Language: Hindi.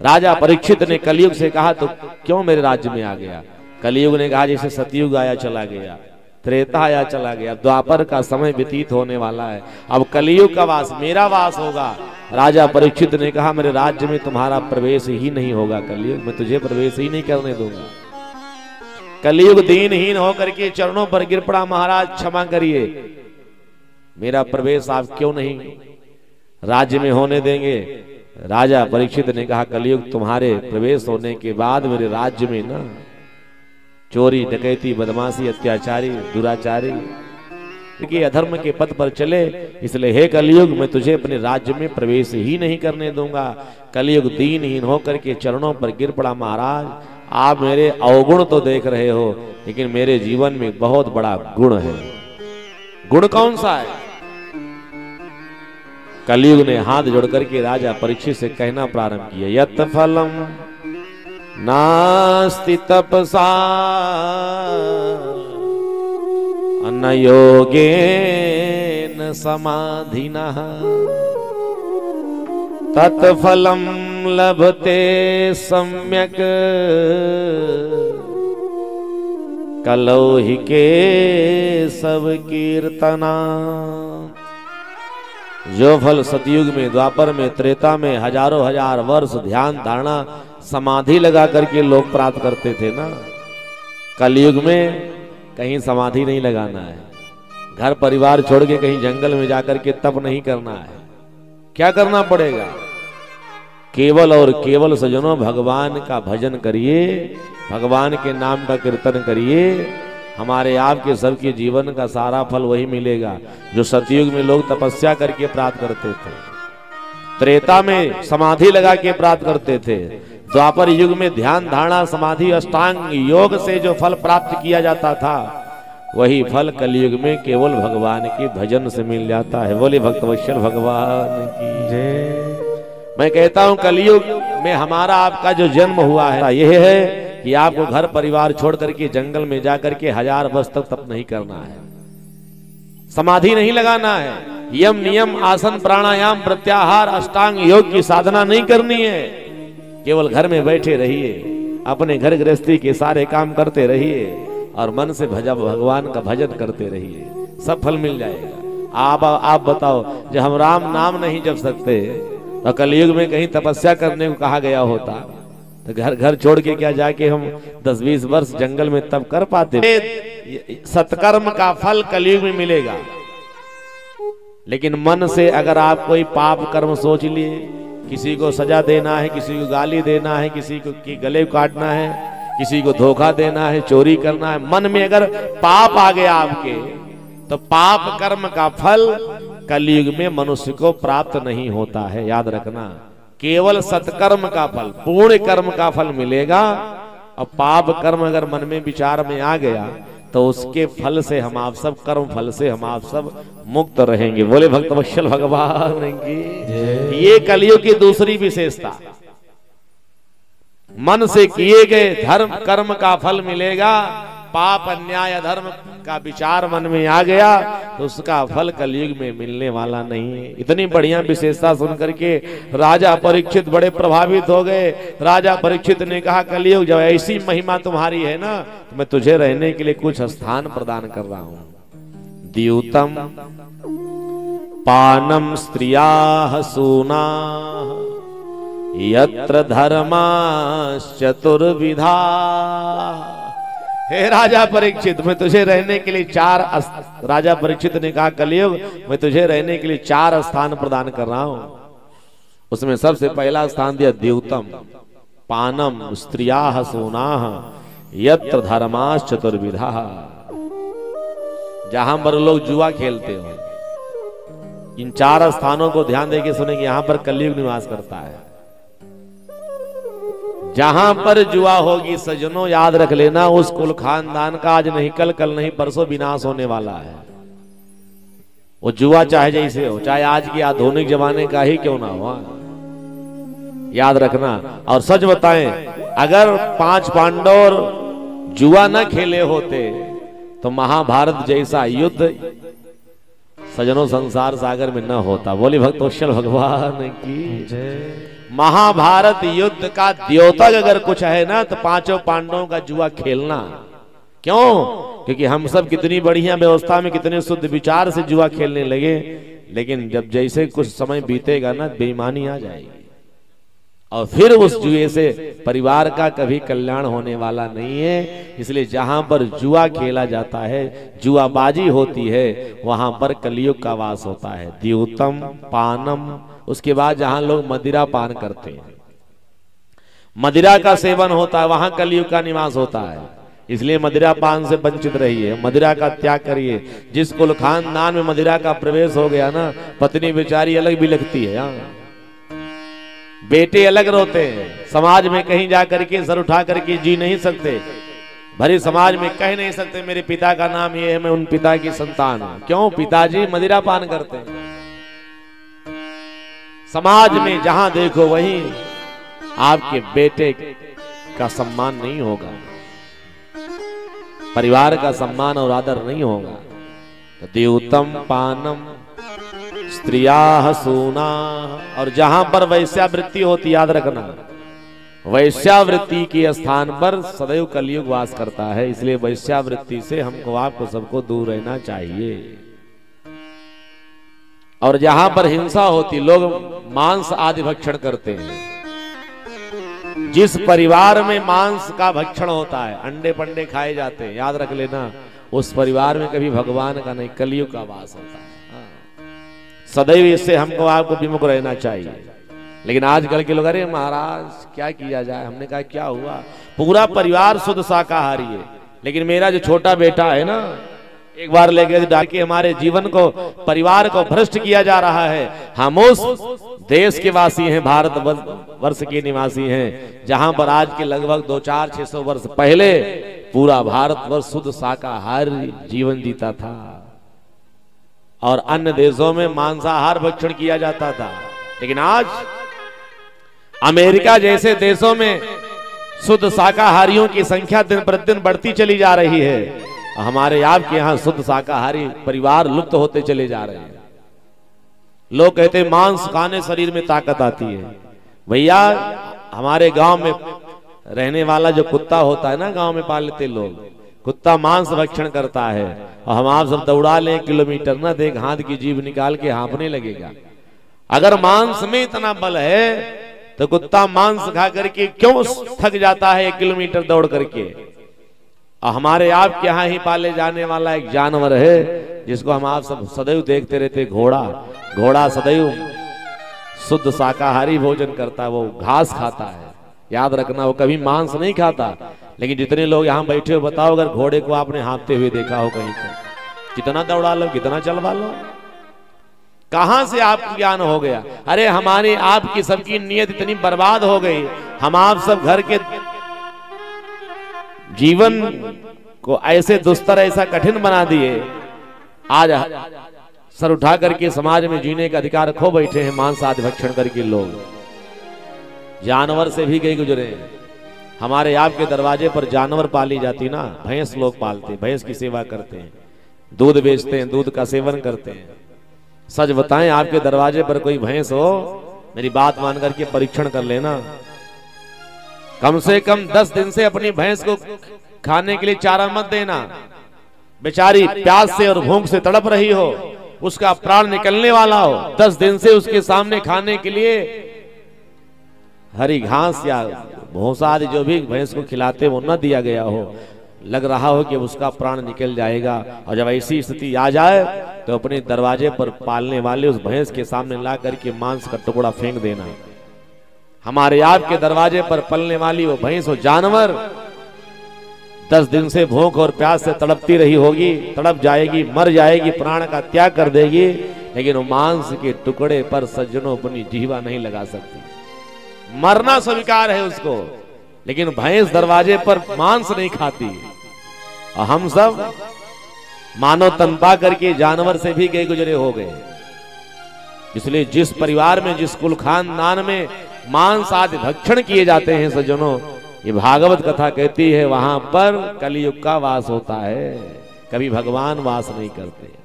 राजा परीक्षित ने कलयुग से कहा तो क्यों मेरे राज्य में आ गया? कलयुग ने कहा जैसे सतयुग आया चला गया। त्रेता आया चला गया। द्वापर का समय व्यतीत होने वाला है। अब कलयुग का वास मेरा वास होगा। राजा परीक्षित ने कहा मेरे राज्य में तुम्हारा प्रवेश ही नहीं होगा कलयुग। मैं तुझे प्रवेश ही नहीं करने दूँगा। कलयुग दीनहीन होकर के चरणों पर गिर पड़ा महाराज क्षमा करिए। मेरा प्रवेश आप क्यों नहीं? राज्य में होने देंगे। राजा परीक्षित ने कहा कलयुग तुम्हारे प्रवेश होने के बाद मेरे राज्य में ना चोरी डकैती बदमाशी अत्याचारी दुराचारी क्योंकि अधर्म के पद पर चले इसलिए हे कलयुग मैं तुझे अपने राज्य में प्रवेश ही नहीं करने दूँगा। कलयुग दीनहीन होकर के चरणों पर गिर पड़ा महाराज। आप मेरे अवगुण तो देख रहे हो लेकिन मेरे जीवन में बहुत बड़ा गुण है। गुण कौन सा है? कलयुग ने हाथ जोड़ करके राजा परीक्षित से कहना प्रारंभ किया, यत फलम? नास्ति तपसा। न योगेन समाधिनः। तत्फलम लभते सम्यक। कलौहिके सब कीर्तना। जो फल सतयुग में, द्वापर में, त्रेता में हज़ारों हज़ार वर्ष ध्यान धारणा समाधि लगा करके लोग प्राप्त करते थे ना। कलयुग में कहीं समाधि नहीं लगाना है। घर परिवार छोड़ के कहीं जंगल में जाकर के तप नहीं करना है। क्या करना पड़ेगा? केवल और केवल सजनों, भगवान का भजन करिए, भगवान के नाम का कीर्तन करिए हमारे आपके सबके जीवन का सारा फल वही मिलेगा जो सतयुग में लोग तपस्या करके प्राप्त करते थे। त्रेता में समाधि लगा के प्राप्त करते थे। द्वापर युग में ध्यान धारणा समाधि अष्टांग योग से जो फल प्राप्त किया जाता था वही फल कलयुग में केवल भगवान के भजन से मिल जाता है। बोले भक्तवत्सल भगवान की जय। मैं कहता हूँ कलयुग में हमारा आपका जो जन्म हुआ है यह है कि आपको घर परिवार छोड़ करके जंगल में जाकर के हज़ार वर्ष तक तप नहीं करना है। समाधि नहीं लगाना है। यम नियम, आसन, प्राणायाम, प्रत्याहार, अष्टांग योग की साधना नहीं करनी है। केवल घर में बैठे रहिए, अपने घर गृहस्थी के सारे काम करते रहिए और मन से भजा, भगवान का भजन करते रहिए। सब फल मिल जाएगा। आप आप बताओ, जब हम राम नाम नहीं जप सकते तो कलयुग में कहीं तपस्या करने को कहा गया होता। तो घर घर छोड़ के क्या जाके हम दस बीस वर्ष जंगल में तब कर पाते? सत्कर्म का फल कलयुग में मिलेगा। लेकिन मन से अगर आप कोई पाप कर्म सोच लिए, किसी को सजा देना है, किसी को गाली देना है, किसी को की गले काटना है, किसी को धोखा देना है, चोरी करना है, मन में अगर पाप आ गया आपके तो पाप कर्म का फल कलयुग में मनुष्य को प्राप्त नहीं होता है। याद रखना। केवल सत्कर्म का फल पूर्ण कर्म का फल मिलेगा। और पाप कर्म अगर मन में विचार में आ गया तो उसके फल से हम आप सब कर्म फल से हम आप सब मुक्त रहेंगे। बोले भक्त वत्सल भगवान की। ये कलियुग की दूसरी विशेषता। मन से किए गए धर्म कर्म का फल मिलेगा। पाप अन्याय धर्म का विचार मन में आ गया तो उसका फल कलयुग में मिलने वाला नहीं है। इतनी बढ़िया विशेषता सुनकर के राजा परीक्षित बड़े प्रभावित हो गए। राजा परीक्षित ने कहा, कलयुग जब ऐसी महिमा तुम्हारी है ना तो मैं तुझे रहने के लिए कुछ स्थान प्रदान कर रहा हूँ। द्यूतम पानम स्त्रिया सूना, यत्र धर्माश्चतुर्विधा। हे राजा परीक्षित, मैं तुझे रहने के लिए चार राजा परीक्षित ने कहा, कलयुग, मैं तुझे रहने के लिए चार स्थान प्रदान कर रहा हूँ। उसमें सबसे पहला स्थान दिया देवतम पानम, स्त्रिया सोना, यत्र धर्माश चतुर्विधा। जहाँ पर लोग जुआ खेलते हो, इन चार स्थानों को ध्यान देके सुनेंगे यहाँ पर कलयुग निवास करता है। जहाँ पर जुआ होगी, सजनों याद रख लेना, उस कुल खानदान का आज नहीं, कल कल नहीं, परसों विनाश होने वाला है। वो जुआ चाहे जैसे हो, चाहे आज की आधुनिक जमाने का ही क्यों ना हो याद रखना। और सच बताएँ, अगर पाँच पांडव जुआ न खेले होते तो महाभारत जैसा युद्ध सजनों संसार सागर में न होता। बोली भक्तोशल भगवान की महाभारत युद्ध का द्योतक अगर कुछ है ना तो पाँचों पांडवों का जुआ खेलना। क्यों? क्योंकि हम सब कितनी बढ़िया व्यवस्था में, कितने शुद्ध विचार से जुआ खेलने लगे, लेकिन जब जैसे कुछ समय बीतेगा ना, बेईमानी आ जाएगी। और फिर उस जुए से परिवार का कभी कल्याण होने वाला नहीं है, इसलिए जहाँ पर जुआ खेला जाता है, जुआबाजी होती है, वहाँ पर कलियुग का वास होता है। द्योतम पानम उसके बाद जहाँ लोग मदिरा पान करते हैं। मदिरा का सेवन होता है, वहाँ कलयुग का निवास होता है। इसलिए मदिरा पान से वंचित रहिए, मदिरा का त्याग करिए। जिस कुल खानदान में मदिरा का प्रवेश हो गया ना, पत्नी बेचारी अलग भी लगती है हाँ। बेटे अलग रोते हैं, समाज में कहीं जा करके सर उठा करके जी नहीं सकते। भरी समाज में कह नहीं सकते, मेरे पिता का नाम ये है, मैं उन पिता की संतान हूँ। क्यों? पिताजी मदिरा पान करते हैं। समाज में जहाँ देखो वहीं आपके बेटे का सम्मान नहीं होगा। परिवार का सम्मान और आदर नहीं होगा। तो देवतम पानम स्त्रिया सोना। और जहाँ पर वैश्यावृत्ति होती याद रखना वैश्यावृत्ति के स्थान पर सदैव कलयुग वास करता है इसलिए वैश्यावृत्ति से हमको आपको सबको दूर रहना चाहिए। और जहाँ पर हिंसा होती, लोग मांस आदि भक्षण करते हैं। जिस परिवार में मांस का भक्षण होता है, अंडे पंडे खाए जाते हैं, याद रख लेना, उस परिवार में कभी भगवान का नहीं, कलियुग का वास होता है। सदैव इससे हमको आपको विमुख रहना चाहिए। लेकिन आजकल के लोग, अरे महाराज, क्या किया जाए? हमने कहा, क्या हुआ? पूरा परिवार शुद्ध शाकाहारी है। लेकिन मेरा जो छोटा बेटा है ना एक बार लेके डाके हमारे जीवन को, परिवार को भ्रष्ट किया जा रहा है। हम उस देश के वासी हैं, भारत वर्ष के निवासी हैं, जहाँ पर आज के लगभग दो चार, छह सौ वर्ष पहले पूरा भारत वर्ष शुद्ध शाकाहारी जीवन जीता था। और अन्य देशों में मांसाहार भक्षण किया जाता था। लेकिन आज अमेरिका जैसे देशों में शुद्ध शाकाहारियों की संख्या दिन प्रतिदिन बढ़ती चली जा रही है। हमारे आपके यहाँ शुद्ध शाकाहारी परिवार लुप्त होते चले जा रहे हैं। लोग कहते हैं, मांस खाने शरीर में ताकत आती है। भैया, हमारे गाँव में रहने वाला जो कुत्ता होता है ना, गाँव में पाल लेते लोग, कुत्ता मांस भक्षण करता है। और हम आप सब दौड़ा लें किलोमीटर ना, देख हाथ की जीभ निकाल के हाँपने लगेगा। अगर मांस में इतना बल है तो कुत्ता मांस खा करके क्यों थक जाता है एक किलोमीटर दौड़ करके? हमारे आपके यहाँ ही पाले जाने वाला एक जानवर है, जिसको हम आप सब सदैव देखते रहते घोड़ा। घोड़ा सदैव शुद्ध शाकाहारी भोजन करता है, वो घास खाता है। याद रखना, वो कभी मांस नहीं खाता, लेकिन जितने लोग यहाँ बैठे हो, बताओ अगर घोड़े को आपने हाँपते हुए देखा हो कहीं पर कितना दौड़ा लो, कितना चलवा लो। कहाँ से आपको ज्ञान हो गया? अरे, हमारे आपकी सबकी नीयत इतनी बर्बाद हो गई। हम आप सब घर के जीवन को ऐसे दुस्तर, ऐसा कठिन बना दिए। आज सर उठा करके समाज में जीने का अधिकार खो बैठे हैं मांस आदि भक्षण करके लोग। जानवर से भी गए गुजरे। हमारे आपके दरवाजे पर जानवर पाली जाती ना, भैंस लोग पालते, भैंस की सेवा करते हैं, दूध बेचते हैं, दूध का सेवन करते हैं। सच बताएँ, आपके दरवाजे पर कोई भैंस हो, मेरी बात मान करके परीक्षण कर लेना। कम से कम दस दिन से अपनी भैंस को खाने के लिए चारा मत देना। बेचारी प्यास से और भूख से तड़प रही हो, उसका प्राण निकलने वाला हो, दस दिन से उसके सामने खाने के लिए हरी घास या भूसा आदि जो भी भैंस को खिलाते वो न दिया गया हो। लग रहा हो कि उसका प्राण निकल जाएगा और जब ऐसी स्थिति आ जाए तो अपने दरवाजे पर पालने वाले उस भैंस के सामने ला करके मांस का टुकड़ा फेंक देना। हमारे आपके दरवाजे पर पलने वाली वो भैंस वो जानवर दस दिन से भूख और प्यास से तड़पती रही होगी, तड़प जाएगी, मर जाएगी, प्राण का त्याग कर देगी, लेकिन वो मांस के टुकड़े पर सज्जनों अपनी जीवा नहीं लगा सकती। मरना स्वीकार है उसको, लेकिन भैंस दरवाजे पर मांस नहीं खाती। और हम सब मानव तन पा करके जानवर से भी गए गुजरे हो गए। इसलिए जिस परिवार में, जिस कुल खानदान में मांस आदि भक्षण किए जाते हैं सज्जनों। ये भागवत कथा कहती है, वहाँ पर कलयुग का वास होता है। कभी भगवान वास नहीं करते।